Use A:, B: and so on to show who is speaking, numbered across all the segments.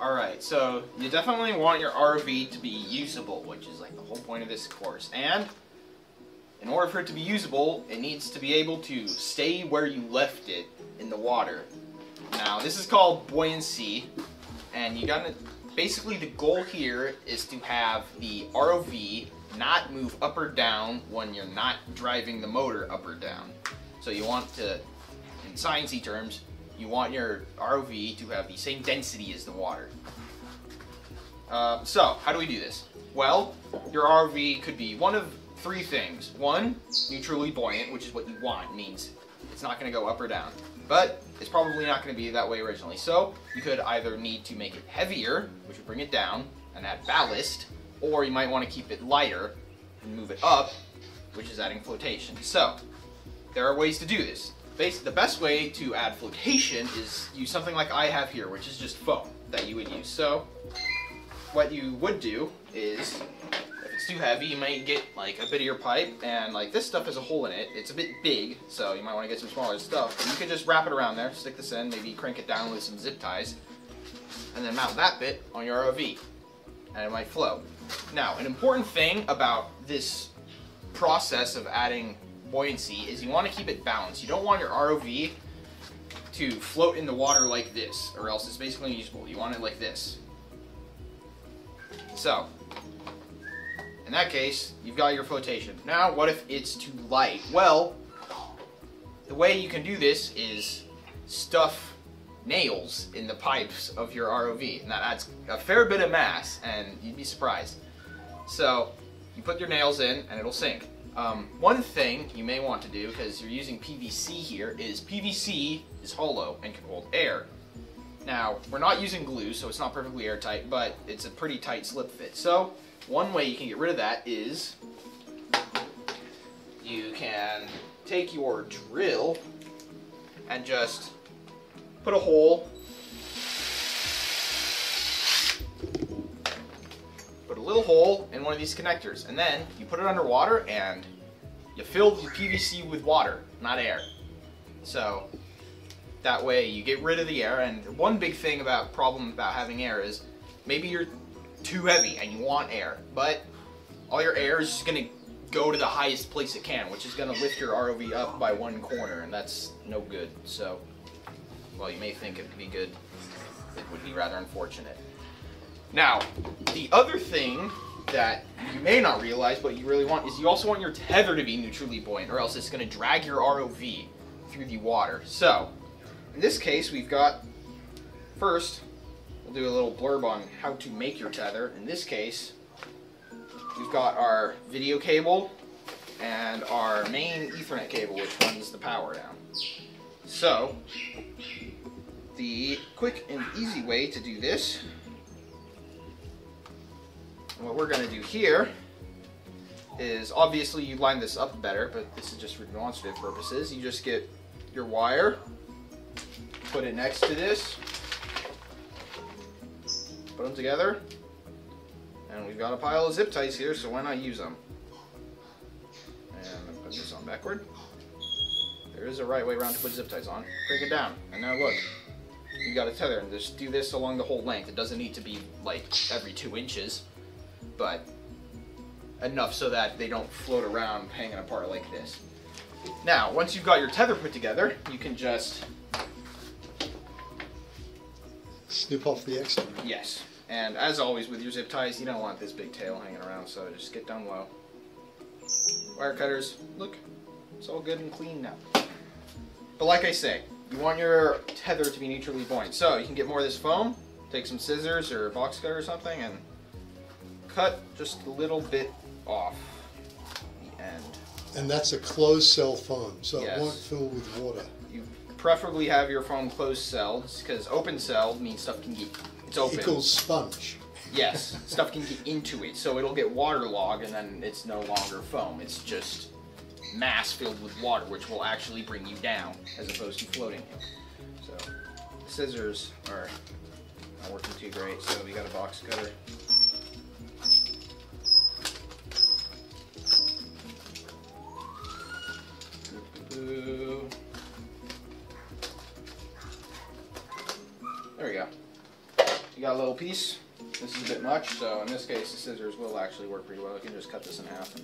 A: Alright, so you definitely want your ROV to be usable, which is like the whole point of this course. And in order for it to be usable, it needs to be able to stay where you left it in the water. Now, this is called buoyancy, and you gotta basically the goal here is to have the ROV not move up or down when you're not driving the motor up or down. So you want to, in sciencey terms, you want your ROV to have the same density as the water. Uh, so, how do we do this? Well, your ROV could be one of three things. One, neutrally buoyant, which is what you want, means it's not going to go up or down. But it's probably not going to be that way originally. So, you could either need to make it heavier, which would bring it down, and add ballast, or you might want to keep it lighter and move it up, which is adding flotation. So, there are ways to do this. Bas the best way to add flotation is use something like I have here, which is just foam that you would use. So, what you would do is, if it's too heavy, you might get like a bit of your pipe, and like this stuff has a hole in it. It's a bit big, so you might want to get some smaller stuff. But you could just wrap it around there, stick this in, maybe crank it down with some zip ties, and then mount that bit on your ROV, and it might flow. Now, an important thing about this process of adding buoyancy is you want to keep it balanced. You don't want your ROV to float in the water like this, or else it's basically unusable. You want it like this. So, in that case, you've got your flotation. Now, what if it's too light? Well, the way you can do this is stuff nails in the pipes of your ROV, and that adds a fair bit of mass, and you'd be surprised. So, you put your nails in, and it'll sink. Um, one thing you may want to do, because you're using PVC here, is PVC is hollow and can hold air. Now, we're not using glue, so it's not perfectly airtight, but it's a pretty tight slip fit. So, one way you can get rid of that is you can take your drill and just put a hole little hole in one of these connectors and then you put it underwater and you fill the PVC with water, not air. So that way you get rid of the air and one big thing about problem about having air is maybe you're too heavy and you want air, but all your air is just gonna go to the highest place it can, which is gonna lift your ROV up by one corner and that's no good. So while you may think it would be good, it would be rather unfortunate. Now, the other thing that you may not realize, but you really want, is you also want your tether to be neutrally buoyant, or else it's going to drag your ROV through the water. So, in this case, we've got, first, we'll do a little blurb on how to make your tether. In this case, we've got our video cable and our main Ethernet cable, which runs the power down. So, the quick and easy way to do this what we're going to do here is obviously you line this up better, but this is just for demonstrative purposes. You just get your wire, put it next to this, put them together, and we've got a pile of zip ties here, so why not use them? And put this on backward. There is a right way around to put zip ties on. Break it down, and now look. You got a tether, and just do this along the whole length. It doesn't need to be like every two inches but enough so that they don't float around hanging apart like this. Now, once you've got your tether put together, you can just...
B: Snip off the extra.
A: Yes. And as always with your zip ties, you don't want this big tail hanging around, so just get down low. Wire cutters, look, it's all good and clean now. But like I say, you want your tether to be neutrally buoyant. So you can get more of this foam, take some scissors or a box cutter or something, and cut just a little bit off the end.
B: And that's a closed cell foam, so
A: Yes.
B: it won't fill with water.
A: You preferably have your foam closed celled because open celled means stuff can get it's open.
B: Equals sponge.
A: Yes, stuff can get into it, so it'll get waterlogged and then it's no longer foam. It's just mass filled with water, which will actually bring you down as opposed to floating you. So scissors are not working too great, so we got a box cutter. There we go. you got a little piece. This is a bit much, so in this case, the scissors will actually work pretty well. You can just cut this in half.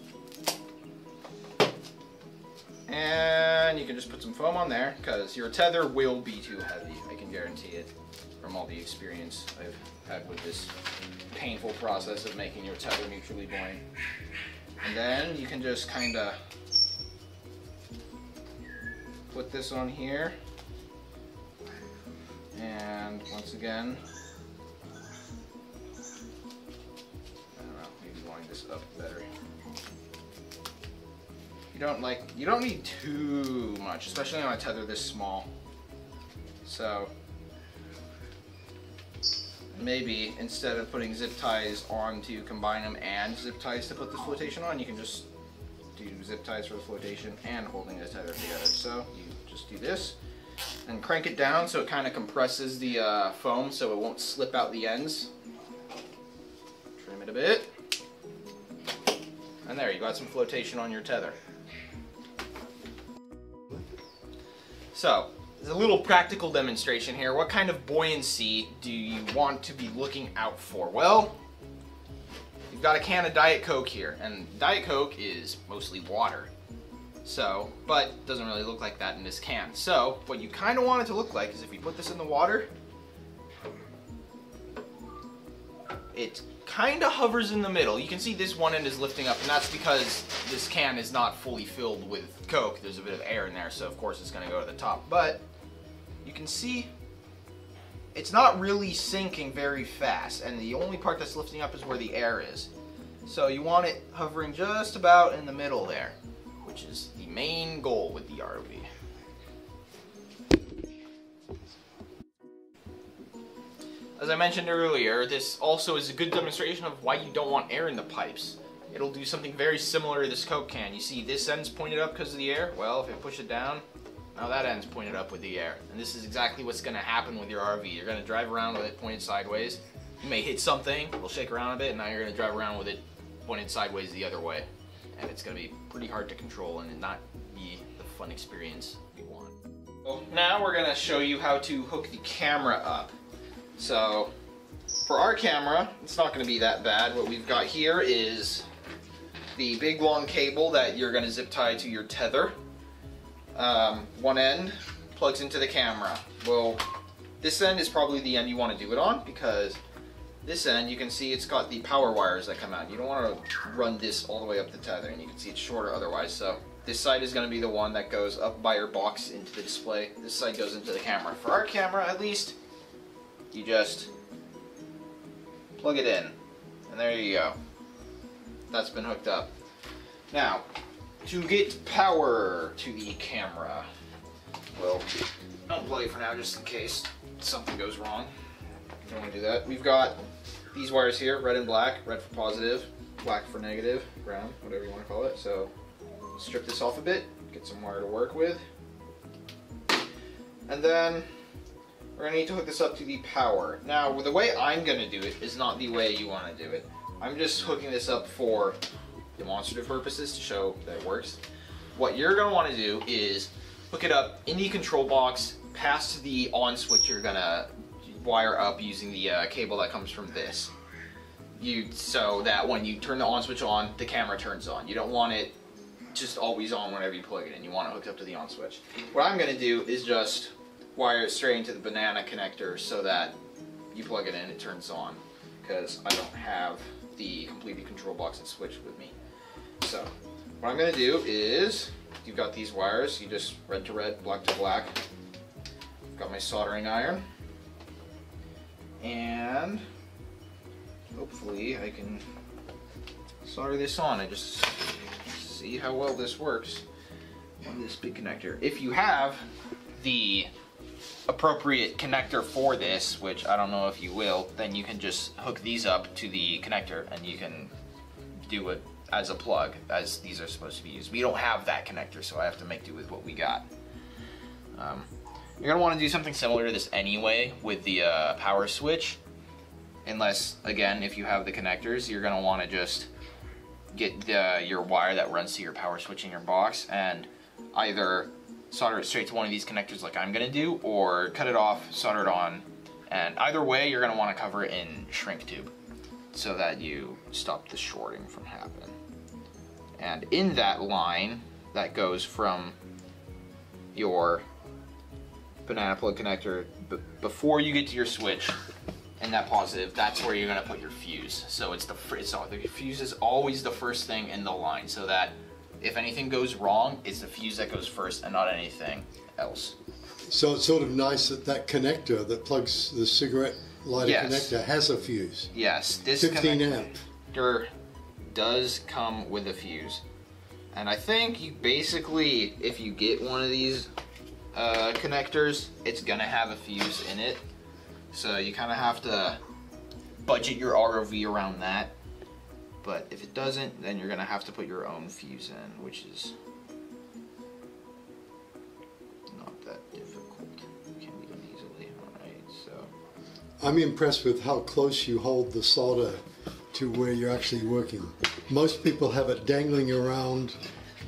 A: And you can just put some foam on there, because your tether will be too heavy. I can guarantee it from all the experience I've had with this painful process of making your tether neutrally buoyant. And then you can just kind of put this on here. And once again, I don't know, maybe line this up better. You don't like, you don't need too much, especially on a tether this small. So, maybe instead of putting zip ties on to combine them and zip ties to put this flotation on, you can just do zip ties for the flotation and holding the tether together. So just do this and crank it down so it kind of compresses the uh, foam so it won't slip out the ends. Trim it a bit. And there, you got some flotation on your tether. So, there's a little practical demonstration here. What kind of buoyancy do you want to be looking out for? Well, you've got a can of Diet Coke here, and Diet Coke is mostly water. So, but doesn't really look like that in this can. So, what you kind of want it to look like is if we put this in the water, it kind of hovers in the middle. You can see this one end is lifting up, and that's because this can is not fully filled with Coke. There's a bit of air in there, so of course it's going to go to the top. But you can see it's not really sinking very fast, and the only part that's lifting up is where the air is. So you want it hovering just about in the middle there, which is the main goal with the ROV. As I mentioned earlier, this also is a good demonstration of why you don't want air in the pipes. It'll do something very similar to this Coke can. You see this end's pointed up because of the air? Well, if I push it down, now that end's pointed up with the air. And this is exactly what's going to happen with your RV. You're going to drive around with it pointed sideways. You may hit something, it'll shake around a bit, and now you're going to drive around with it pointed sideways the other way. And it's going to be pretty hard to control and not be the fun experience you want. Well, now we're going to show you how to hook the camera up. So, for our camera, it's not going to be that bad. What we've got here is the big long cable that you're going to zip tie to your tether. Um, one end plugs into the camera. Well, this end is probably the end you want to do it on because this end, you can see it's got the power wires that come out. You don't want to run this all the way up the tether, and you can see it's shorter otherwise. So this side is going to be the one that goes up by your box into the display. This side goes into the camera. For our camera, at least, you just plug it in, and there you go. That's been hooked up. Now, to get power to the camera, we'll unplug it for now just in case something goes wrong. Don't want to do that. We've got these wires here, red and black, red for positive, black for negative, ground, whatever you want to call it. So strip this off a bit, get some wire to work with. And then we're gonna need to hook this up to the power. Now, the way I'm gonna do it is not the way you wanna do it. I'm just hooking this up for demonstrative purposes to show that it works. What you're gonna wanna do is hook it up in the control box past the on switch you're gonna wire up using the uh, cable that comes from this. You So that when you turn the on switch on, the camera turns on. You don't want it just always on whenever you plug it in. You want it hooked up to the on switch. What I'm gonna do is just wire it straight into the banana connector so that you plug it in, it turns on. Because I don't have the completed control box and switch with me. So, what I'm going to do is, you've got these wires, you just red to red, black to black. Got my soldering iron. And hopefully I can solder this on. I just see how well this works on this big connector. If you have the appropriate connector for this, which I don't know if you will, then you can just hook these up to the connector and you can do it as a plug, as these are supposed to be used. We don't have that connector, so I have to make do with what we got. Um, you're want to do something similar to this anyway with the uh, power switch, unless, again, if you have the connectors, you're want to just get the, your wire that runs to your power switch in your box and either solder it straight to one of these connectors like I'm gonna do, or cut it off, solder it on, And either way, you're gonna wanna cover it in shrink tube so that you stop the shorting from happening. And in that line that goes from your banana plug connector before you get to your switch and that positive, that's where you're gonna put your fuse. So it's the it's all, the fuse is always the first thing in the line, so that if anything goes wrong, it's the fuse that goes first and not anything else.
B: So it's sort of nice that that connector that plugs the cigarette lighter
A: Yes.
B: connector has a fuse.
A: Yes, this
B: 15
A: connector
B: amp.
A: does come with a fuse, and I think you basically, if you get one of these uh, connectors, it's gonna have a fuse in it. So you kind of have to budget your ROV around that. But if it doesn't, then you're gonna have to put your own fuse in, which is not that difficult. Can be done easily. Alright, so
B: I'm impressed with how close you hold the solder to where you're actually working. Most people have it dangling around,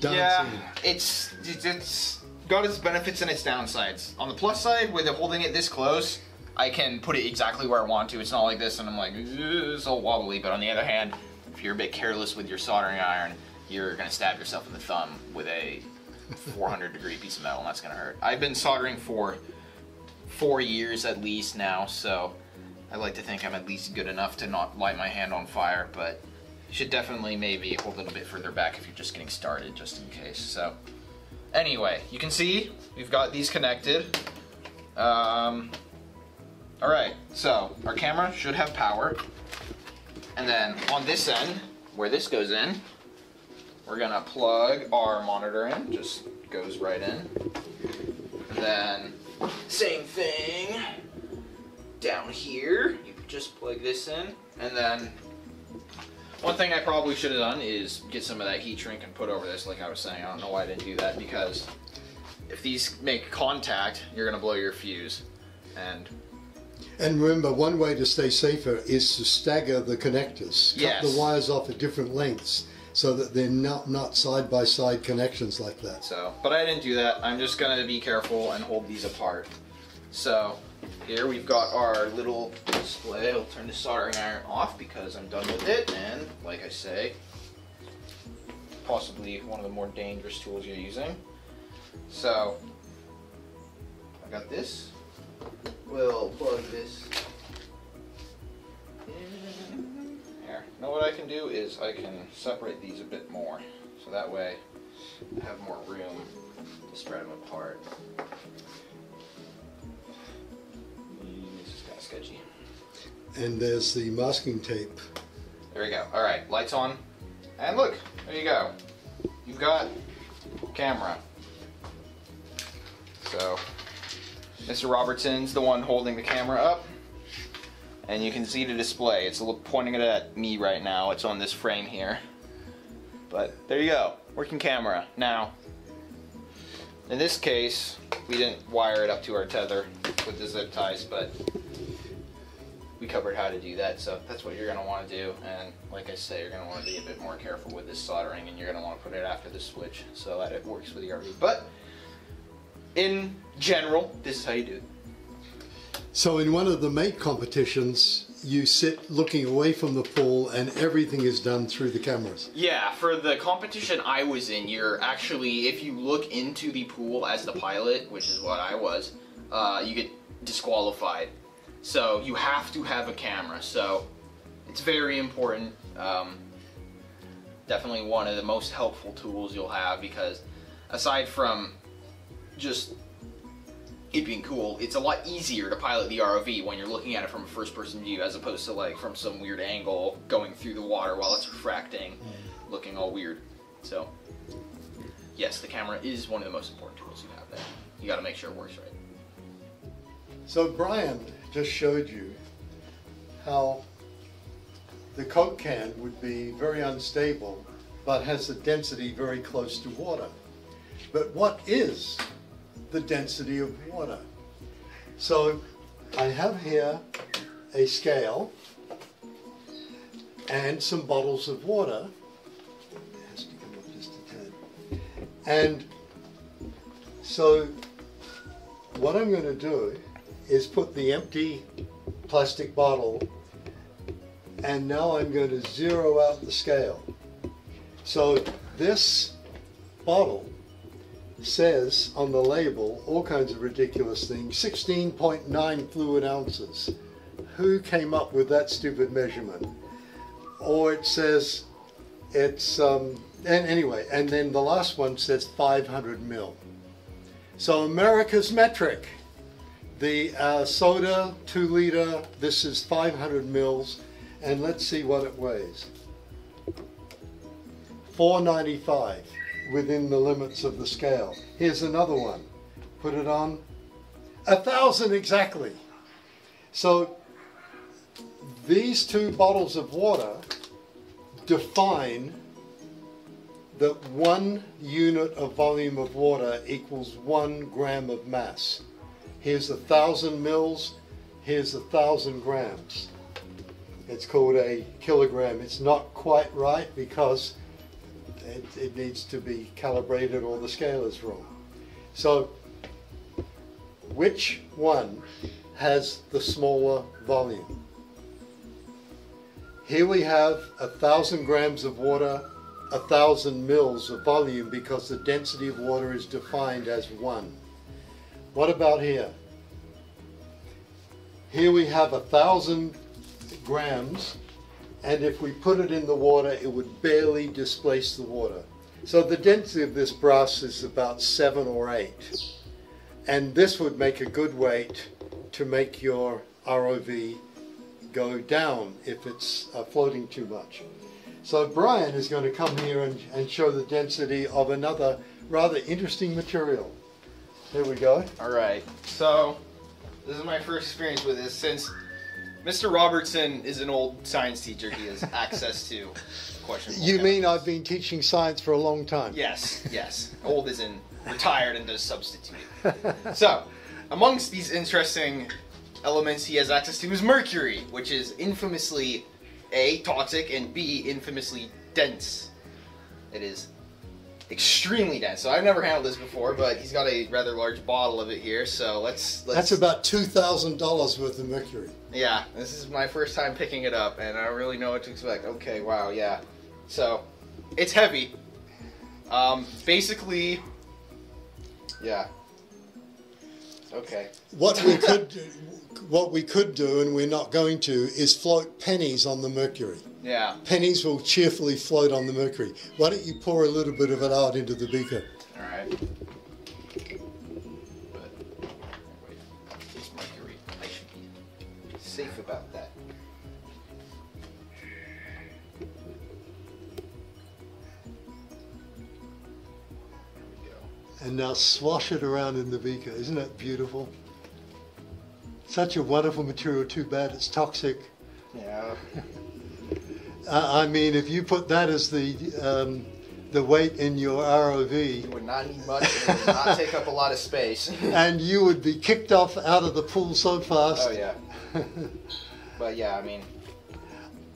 B: dancing.
A: Yeah, it's it's got its benefits and its downsides. On the plus side, with it holding it this close, I can put it exactly where I want to. It's not like this, and I'm like it's all wobbly. But on the other hand, if you're a bit careless with your soldering iron, you're gonna stab yourself in the thumb with a 400 degree piece of metal, and that's gonna hurt. I've been soldering for four years at least now, so I like to think I'm at least good enough to not light my hand on fire, but you should definitely maybe hold it a bit further back if you're just getting started, just in case. So, anyway, you can see we've got these connected. Um, all right, so our camera should have power, and then on this end, where this goes in, we're gonna plug our monitor in. Just goes right in. And then, same thing down here. You just plug this in, and then one thing I probably should have done is get some of that heat shrink and put over this, like I was saying. I don't know why I didn't do that because if these make contact, you're gonna blow your fuse, and
B: And remember, one way to stay safer is to stagger the connectors. Cut
A: Yes.
B: the wires off at different lengths so that they're not, not side by side connections like that.
A: so. But I didn't do that. I'm just gonna be careful and hold these apart. So here we've got our little display. I'll turn the soldering iron off because I'm done with it, and like I say, possibly one of the more dangerous tools you're using. So I got this. We'll plug this in here. Now what I can do is I can separate these a bit more, so that way I have more room to spread them apart. Sketchy.
B: And there's the masking tape.
A: There we go. All right, lights on, and look, there you go. You've got camera. So, Mr. Robertson's the one holding the camera up, and you can see the display. It's a little- pointing it at me right now. It's on this frame here. But there you go, working camera. Now, in this case, we didn't wire it up to our tether with the zip ties, but we covered how to do that, so that's what you're gonna want to do. And like I say, you're gonna want to be a bit more careful with this soldering, and you're gonna want to put it after the switch so that it works with the RV. But in general, this is how you do it.
B: So in one of the MATE competitions, you sit looking away from the pool and everything is done through the cameras.
A: Yeah, for the competition I was in, you're actually, if you look into the pool as the pilot, which is what I was, uh, you get disqualified. So you have to have a camera. So it's very important. Um, definitely one of the most helpful tools you'll have because aside from just it being cool, it's a lot easier to pilot the ROV when you're looking at it from a first person view as opposed to like from some weird angle going through the water while it's refracting, looking all weird. So, yes, the camera is one of the most important tools you have there. You gotta make sure it works right.
B: So Brian just showed you how the Coke can would be very unstable, but has a density very close to water. But what is the density of water? So I have here a scale and some bottles of water. And so what I'm going to do is put the empty plastic bottle and now I'm going to zero out the scale. So this bottle says on the label all kinds of ridiculous things 16.9 fluid ounces. Who came up with that stupid measurement? Or it says it's, um, and anyway, and then the last one says 500 mil. So America's metric. The uh, soda, two liter, this is 500 mils, and let's see what it weighs. 495 within the limits of the scale. Here's another one. Put it on. A thousand exactly. So these two bottles of water define that one unit of volume of water equals one gram of mass. Here's a thousand mils, here's a thousand grams. It's called a kilogram. It's not quite right because it, it needs to be calibrated or the scale is wrong. So, which one has the smaller volume? Here we have a thousand grams of water, a thousand mils of volume because the density of water is defined as one. What about here? Here we have a thousand grams and if we put it in the water it would barely displace the water. So the density of this brass is about seven or eight and this would make a good weight to make your ROV go down if it's uh, floating too much. So Brian is going to come here and, and show the density of another rather interesting material. Here we go.
A: All right. So this is my first experience with this since Mr. Robertson is an old science teacher. He has access to questions.
B: You mean I've been teaching science for a long time?
A: Yes, yes. Old is in retired and does substitute. so, amongst these interesting elements he has access to is mercury, which is infamously A, toxic, and B, infamously dense. It is extremely dense. So I've never handled this before, but he's got a rather large bottle of it here. So let's let's.
B: That's about two thousand dollars worth of mercury.
A: Yeah, this is my first time picking it up, and I don't really know what to expect. Okay, wow, yeah. So, it's heavy. Um, basically, yeah. Okay.
B: What we could do, what we could do, and we're not going to, is float pennies on the mercury.
A: Yeah.
B: Pennies will cheerfully float on the mercury. Why don't you pour a little bit of it out into the beaker?
A: All right. But wait, mercury. I should be safe about that. There we go.
B: And now swash it around in the beaker. Isn't that beautiful? Such a wonderful material. Too bad it's toxic.
A: Yeah.
B: I mean, if you put that as the um, the weight in your ROV,
A: you would not need much. It would not take up a lot of space.
B: and you would be kicked off out of the pool so fast.
A: oh yeah. But yeah, I mean,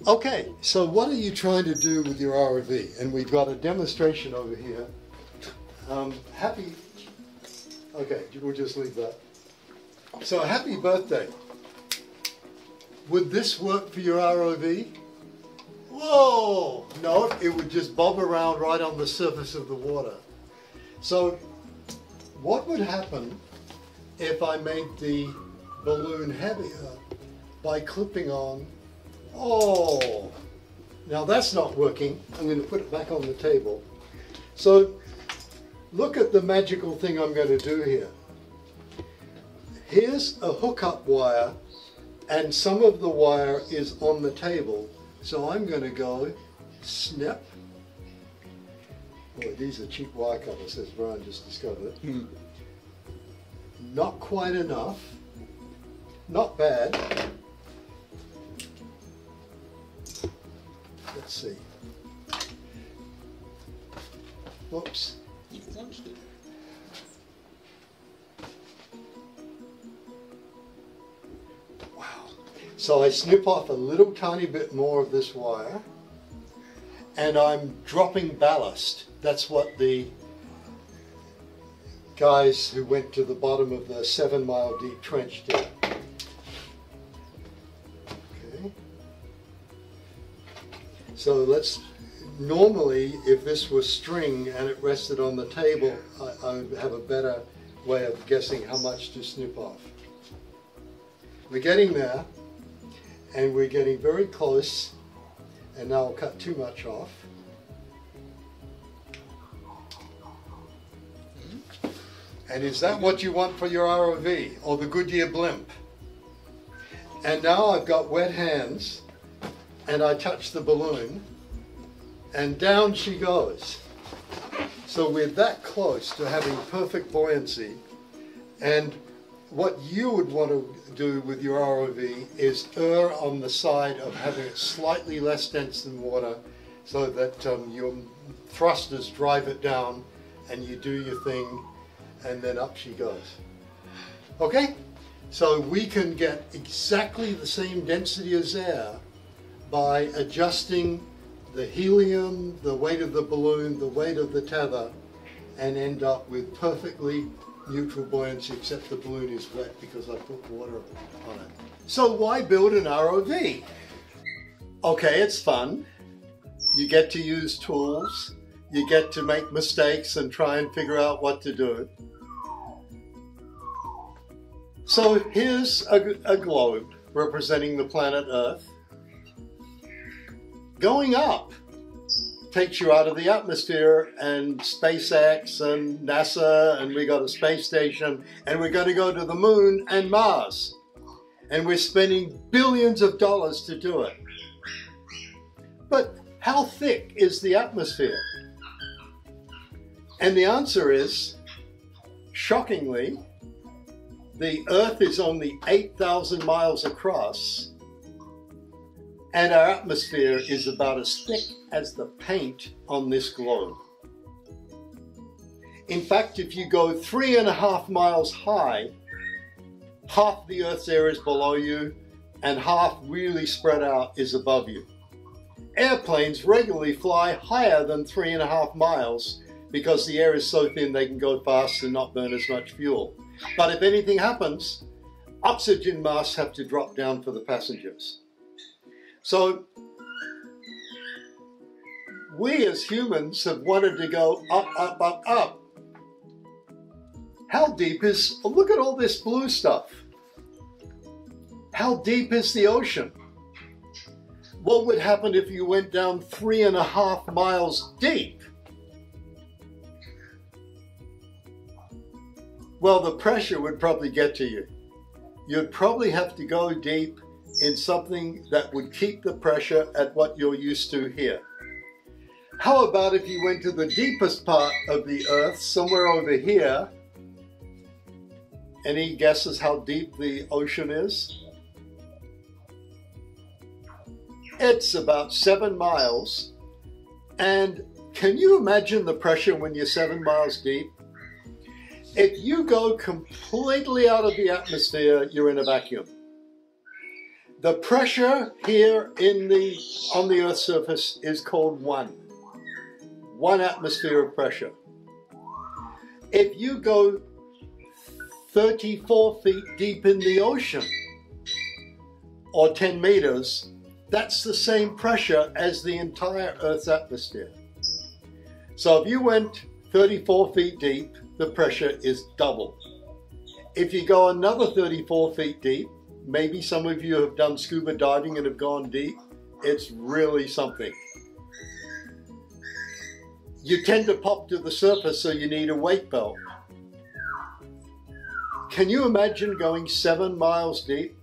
B: Okay, so what are you trying to do with your ROV? And we've got a demonstration over here. Um, happy. Okay, we'll just leave that. So happy birthday. Would this work for your ROV? Whoa! No, it would just bob around right on the surface of the water. So, what would happen if I made the balloon heavier by clipping on Oh, now that's not working. I'm going to put it back on the table. So look at the magical thing I'm going to do here. Here's a hookup wire and some of the wire is on the table. So I'm going to go snip. Boy, these are cheap wire cutters, as Brian just discovered. Hmm. Not quite enough. Not bad. Let's see. Whoops.
A: you flinched it.
B: So I snip off a little tiny bit more of this wire and I'm dropping ballast. That's what the guys who went to the bottom of the seven mile deep trench did. Okay. So let's, normally if this was string and it rested on the table, I, I would have a better way of guessing how much to snip off. We're getting there and we're getting very close, and now I'll cut too much off. And is that what you want for your ROV or the Goodyear blimp? And now I've got wet hands and I touch the balloon and down she goes. So we're that close to having perfect buoyancy. And what you would want to do with your ROV is err on the side of having it slightly less dense than water so that um, your thrusters drive it down and you do your thing and then up she goes. Okay? So we can get exactly the same density as air by adjusting the helium, the weight of the balloon, the weight of the tether, and end up with perfectly neutral buoyancy except the balloon is wet because I put water on it. So why build an ROV? Okay, it's fun. You get to use tools. You get to make mistakes and try and figure out what to do. So here's a, a globe representing the planet Earth. Going up takes you out of the atmosphere and SpaceX and NASA and we got a space station and we're going to go to the moon and Mars. And we're spending billions of dollars to do it. But how thick is the atmosphere? And the answer is, shockingly, the Earth is only 8,000 miles across, and our atmosphere is about as thick as the paint on this globe. In fact, if you go three and a half miles high, half the Earth's air is below you, and half really spread out is above you. Airplanes regularly fly higher than three and a half miles because the air is so thin they can go fast and not burn as much fuel. But if anything happens, oxygen masks have to drop down for the passengers. So we as humans have wanted to go up, up, up, up. How deep is, look at all this blue stuff. How deep is the ocean? What would happen if you went down three and a half miles deep? Well, the pressure would probably get to you. You'd probably have to go deep in something that would keep the pressure at what you're used to here. How about if you went to the deepest part of the earth, somewhere over here? Any guesses how deep the ocean is? It's about seven miles. And can you imagine the pressure when you're seven miles deep? If you go completely out of the atmosphere, you're in a vacuum. The pressure here in the on the Earth's surface is called one. One atmosphere of pressure. If you go 34 feet deep in the ocean, or 10 meters, that's the same pressure as the entire Earth's atmosphere. So if you went 34 feet deep, the pressure is double. If you go another 34 feet deep, maybe some of you have done scuba diving and have gone deep, it's really something. You tend to pop to the surface, so you need a weight belt. Can you imagine going seven miles deep?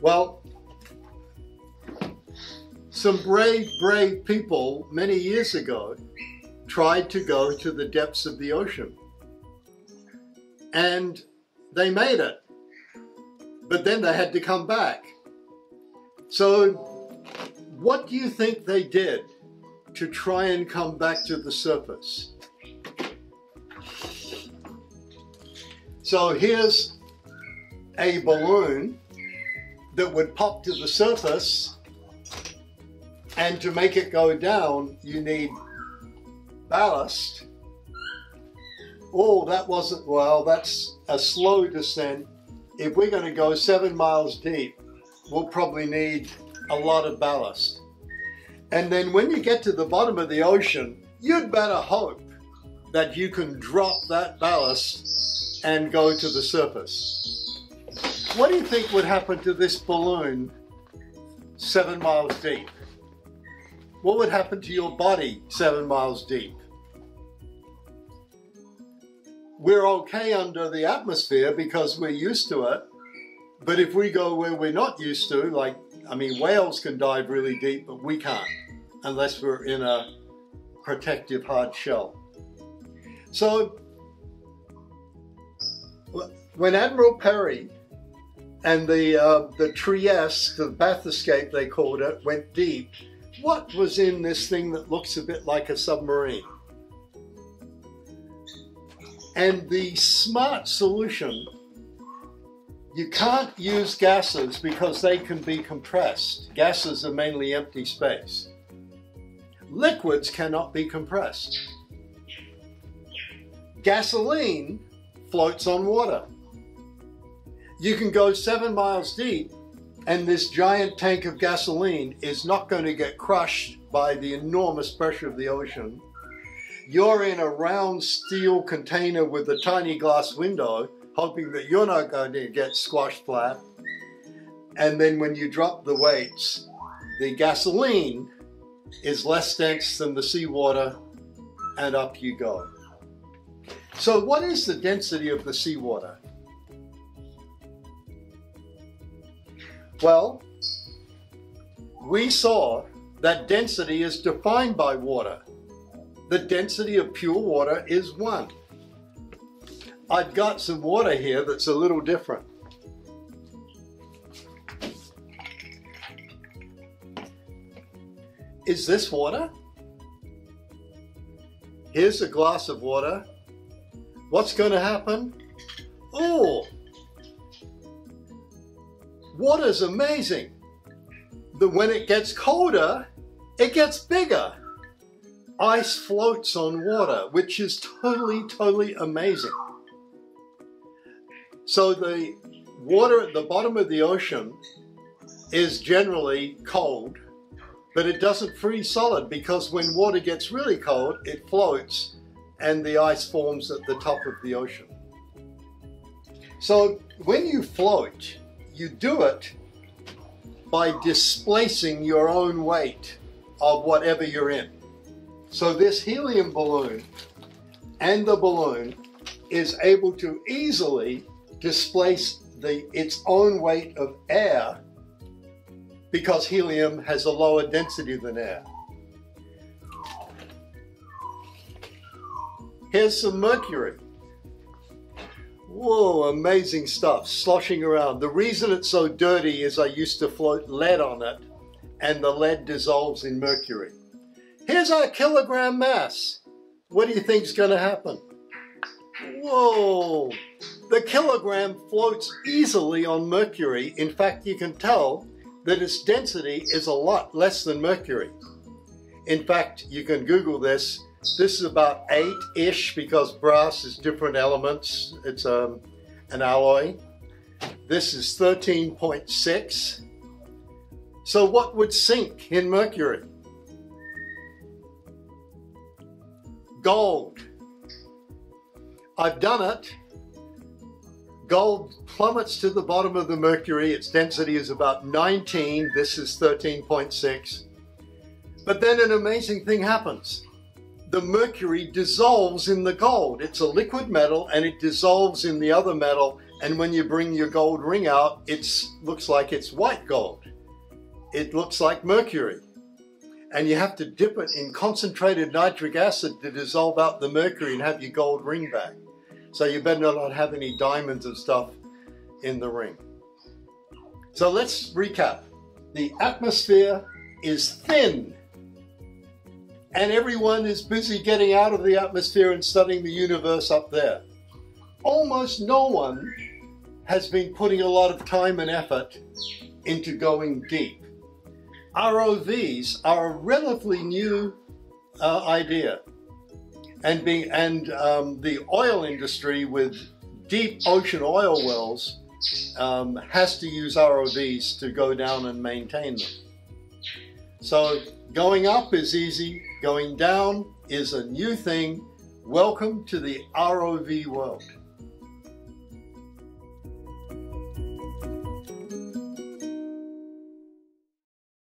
B: Well, some brave, brave people many years ago tried to go to the depths of the ocean. And they made it. But then they had to come back. So, what do you think they did to try and come back to the surface? So, here's a balloon that would pop to the surface, and to make it go down, you need ballast. Oh, that wasn't, well, that's a slow descent. If we're going to go seven miles deep, we'll probably need a lot of ballast. And then when you get to the bottom of the ocean, you'd better hope that you can drop that ballast and go to the surface. What do you think would happen to this balloon seven miles deep? What would happen to your body seven miles deep? We're okay under the atmosphere because we're used to it. But if we go where we're not used to, like, I mean, whales can dive really deep, but we can't unless we're in a protective hard shell. So, when Admiral Perry and the, uh, the Trieste, the bathyscaphe they called it, went deep, what was in this thing that looks a bit like a submarine? And the smart solution, you can't use gases because they can be compressed. Gases are mainly empty space. Liquids cannot be compressed. Gasoline floats on water. You can go seven miles deep and this giant tank of gasoline is not going to get crushed by the enormous pressure of the ocean. You're in a round steel container with a tiny glass window, hoping that you're not going to get squashed flat. And then when you drop the weights, the gasoline is less dense than the seawater, and up you go. So, what is the density of the seawater? Well, we saw that density is defined by water. The density of pure water is one. I've got some water here that's a little different. Is this water? Here's a glass of water. What's going to happen? Oh, Water's amazing. But when it gets colder, it gets bigger. Ice floats on water, which is totally, totally amazing. So the water at the bottom of the ocean is generally cold, but it doesn't freeze solid because when water gets really cold, it floats and the ice forms at the top of the ocean. So when you float, you do it by displacing your own weight of whatever you're in. So this helium balloon and the balloon is able to easily displace the, its own weight of air because helium has a lower density than air. Here's some mercury. Whoa, amazing stuff, sloshing around. The reason it's so dirty is I used to float lead on it, and the lead dissolves in mercury. Here's our kilogram mass. What do you think's going to happen? Whoa, the kilogram floats easily on mercury. In fact, you can tell that its density is a lot less than mercury. In fact, you can Google this this is about eight-ish because brass is different elements. It's um, an alloy. This is 13.6. So what would sink in mercury? Gold. I've done it. Gold plummets to the bottom of the mercury. Its density is about 19. This is 13.6. But then an amazing thing happens the mercury dissolves in the gold. It's a liquid metal and it dissolves in the other metal. And when you bring your gold ring out, it looks like it's white gold. It looks like mercury. And you have to dip it in concentrated nitric acid to dissolve out the mercury and have your gold ring back. So you better not have any diamonds and stuff in the ring. So let's recap. The atmosphere is thin and everyone is busy getting out of the atmosphere and studying the universe up there. Almost no one has been putting a lot of time and effort into going deep. ROVs are a relatively new uh, idea, and being and um, the oil industry with deep ocean oil wells um, has to use ROVs to go down and maintain them. So going up is easy, going down is a new thing. Welcome to the ROV world.